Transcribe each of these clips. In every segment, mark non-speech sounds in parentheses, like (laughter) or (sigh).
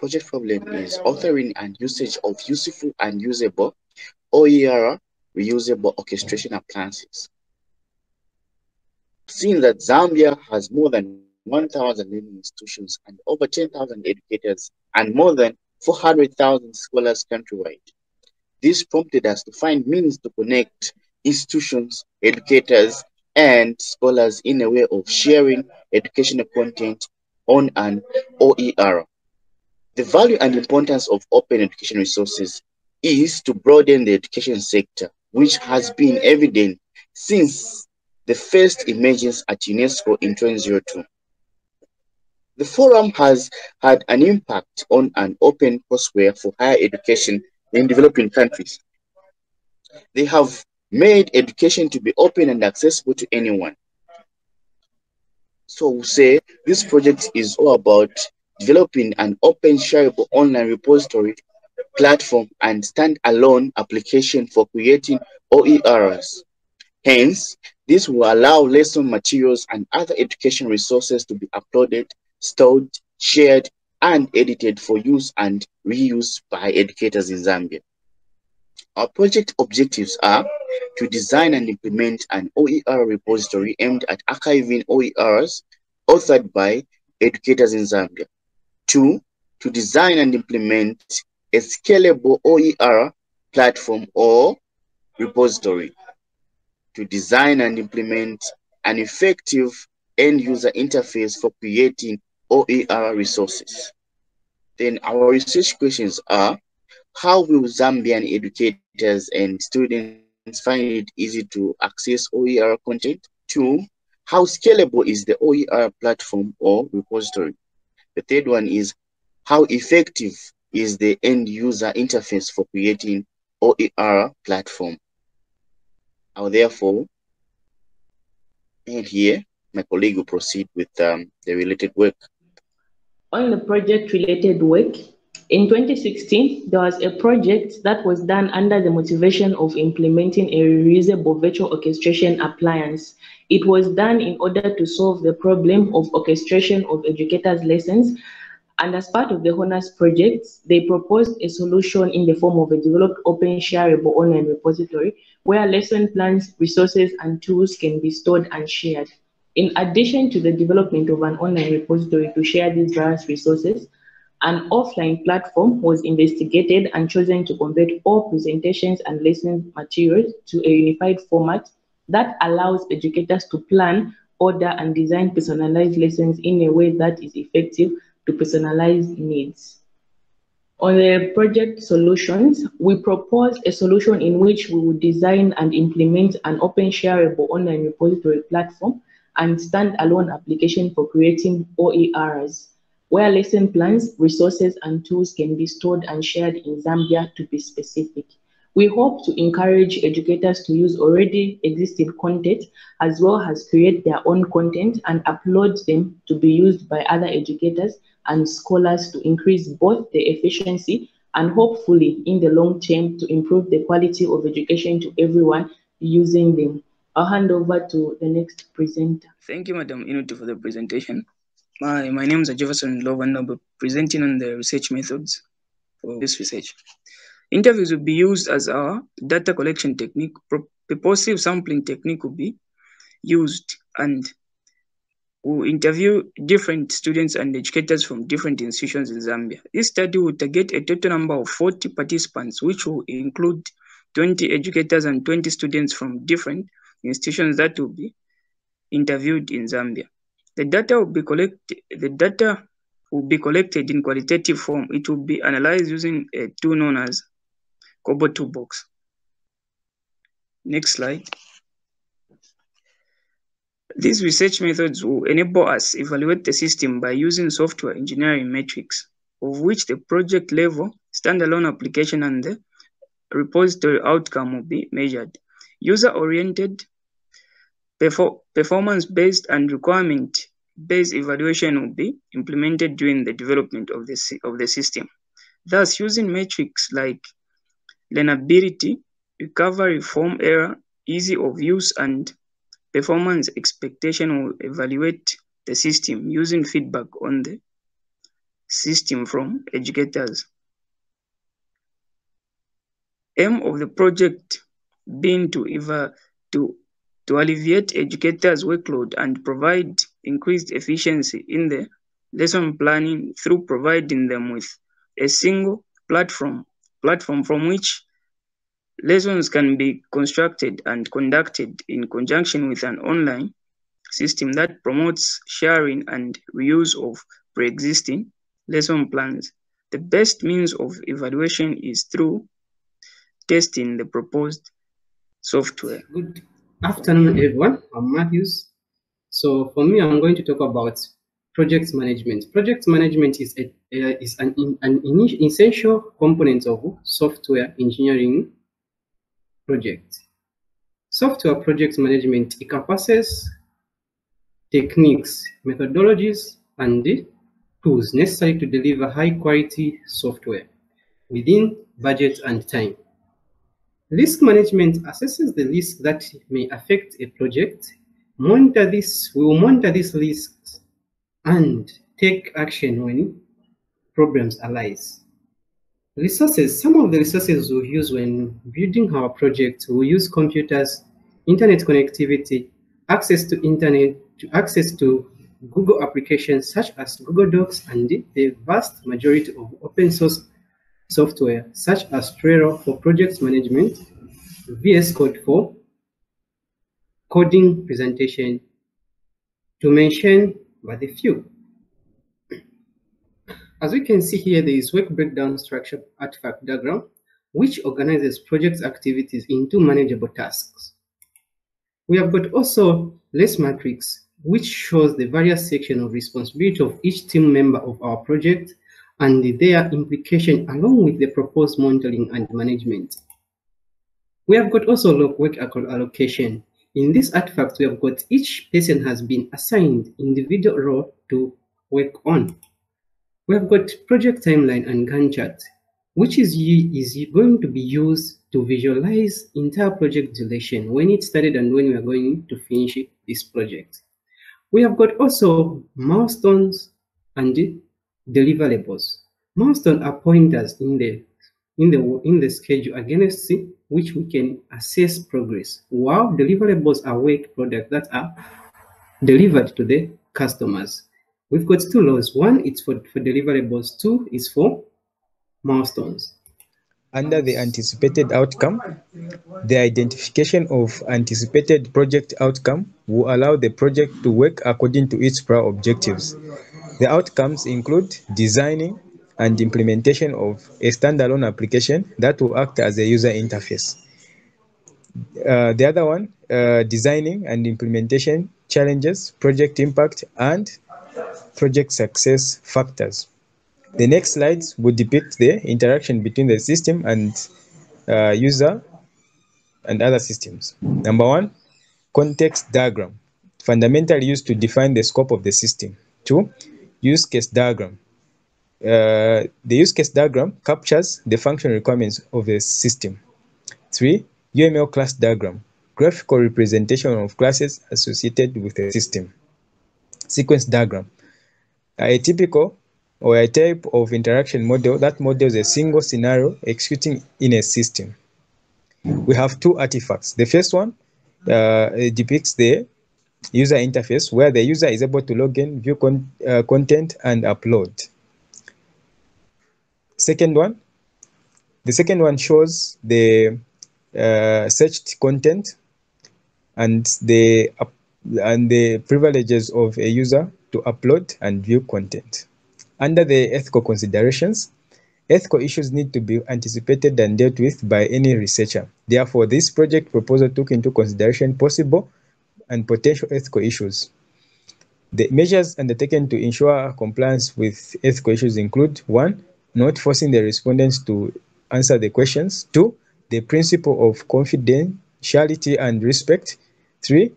project problem is authoring and usage of useful and usable OER reusable orchestration appliances. Seeing that Zambia has more than 1,000 learning institutions and over 10,000 educators and more than 400,000 scholars countrywide. This prompted us to find means to connect institutions, educators, and scholars in a way of sharing educational content on an OER. The value and importance of open education resources is to broaden the education sector, which has been evident since the first emergence at UNESCO in 2002. The forum has had an impact on an open courseware for higher education in developing countries. They have made education to be open and accessible to anyone. So we say this project is all about developing an open shareable online repository platform and standalone application for creating OERs. Hence, this will allow lesson materials and other education resources to be uploaded stored, shared, and edited for use and reuse by educators in Zambia. Our project objectives are to design and implement an OER repository aimed at archiving OERs authored by educators in Zambia. Two, to design and implement a scalable OER platform or repository. To design and implement an effective end user interface for creating OER resources. Then our research questions are, how will Zambian educators and students find it easy to access OER content? Two, how scalable is the OER platform or repository? The third one is, how effective is the end user interface for creating OER platform? I will therefore end here. My colleague will proceed with um, the related work on the project related work, in 2016, there was a project that was done under the motivation of implementing a reusable virtual orchestration appliance. It was done in order to solve the problem of orchestration of educators' lessons. And as part of the HONORS project, they proposed a solution in the form of a developed open shareable online repository where lesson plans, resources, and tools can be stored and shared. In addition to the development of an online repository to share these various resources, an offline platform was investigated and chosen to convert all presentations and lesson materials to a unified format that allows educators to plan, order, and design personalized lessons in a way that is effective to personalized needs. On the project solutions, we propose a solution in which we would design and implement an open shareable online repository platform and standalone application for creating OERs, where lesson plans, resources, and tools can be stored and shared in Zambia to be specific. We hope to encourage educators to use already existing content as well as create their own content and upload them to be used by other educators and scholars to increase both the efficiency and hopefully in the long term to improve the quality of education to everyone using them. I'll hand over to the next presenter. Thank you, Madam Inuti, for the presentation. My, my name is Jefferson Love, and I'll be presenting on the research methods for this research. Interviews will be used as our data collection technique. Purposive sampling technique will be used, and we'll interview different students and educators from different institutions in Zambia. This study will target a total number of 40 participants, which will include 20 educators and 20 students from different institutions that will be interviewed in Zambia. The data will be collected. The data will be collected in qualitative form. It will be analyzed using a tool known as Kobo Toolbox. Next slide. These research methods will enable us evaluate the system by using software engineering metrics, of which the project level, standalone application, and the repository outcome will be measured. User-oriented Performance-based and requirement-based evaluation will be implemented during the development of the, of the system. Thus, using metrics like learnability, recovery from error, easy of use, and performance expectation will evaluate the system using feedback on the system from educators. Aim of the project being to, eva to, to alleviate educators' workload and provide increased efficiency in the lesson planning through providing them with a single platform, platform from which lessons can be constructed and conducted in conjunction with an online system that promotes sharing and reuse of pre-existing lesson plans. The best means of evaluation is through testing the proposed software. Good afternoon, everyone. I'm Matthews. So for me, I'm going to talk about project management. Project management is, a, uh, is an, an essential component of software engineering project. Software project management encompasses techniques, methodologies, and tools necessary to deliver high quality software within budget and time. Risk management assesses the risk that may affect a project. Monitor this, we will monitor these risks and take action when problems arise. Resources, some of the resources we use when building our project, we use computers, internet connectivity, access to internet, to access to Google applications such as Google Docs and the vast majority of open source software such as Trello for project management, VS Code for coding presentation, to mention but a few. (clears throat) As we can see here, there is work breakdown structure artifact diagram, which organizes project activities into manageable tasks. We have got also less matrix, which shows the various section of responsibility of each team member of our project and their implication along with the proposed monitoring and management. We have got also work allocation. In this artifact, we have got each person has been assigned individual role to work on. We have got project timeline and Gantt chart, which is, is going to be used to visualize entire project duration, when it started and when we are going to finish this project. We have got also milestones and deliverables. Milestones are pointers in the in the in the schedule against which we can assess progress. While deliverables are work products that are delivered to the customers. We've got two laws. One is for, for deliverables, two is for milestones. Under the anticipated outcome, the identification of anticipated project outcome will allow the project to work according to its prior objectives. The outcomes include designing and implementation of a standalone application that will act as a user interface. Uh, the other one, uh, designing and implementation challenges, project impact, and project success factors. The next slides will depict the interaction between the system and uh, user and other systems. Number one, context diagram, fundamentally used to define the scope of the system. Two, use case diagram. Uh, the use case diagram captures the functional requirements of the system. Three, UML class diagram, graphical representation of classes associated with the system. Sequence diagram, a typical or a type of interaction model that models a single scenario executing in a system. We have two artifacts. The first one uh, depicts the user interface where the user is able to log in, view con uh, content, and upload. Second one, the second one shows the uh, searched content and the and the privileges of a user to upload and view content. Under the ethical considerations, ethical issues need to be anticipated and dealt with by any researcher. Therefore, this project proposal took into consideration possible and potential ethical issues. The measures undertaken to ensure compliance with ethical issues include one, not forcing the respondents to answer the questions, two, the principle of confidentiality and respect, three,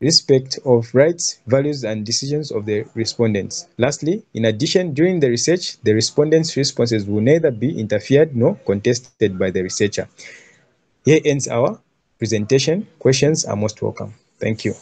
respect of rights, values, and decisions of the respondents. Lastly, in addition, during the research, the respondents' responses will neither be interfered nor contested by the researcher. Here ends our presentation. Questions are most welcome. Thank you.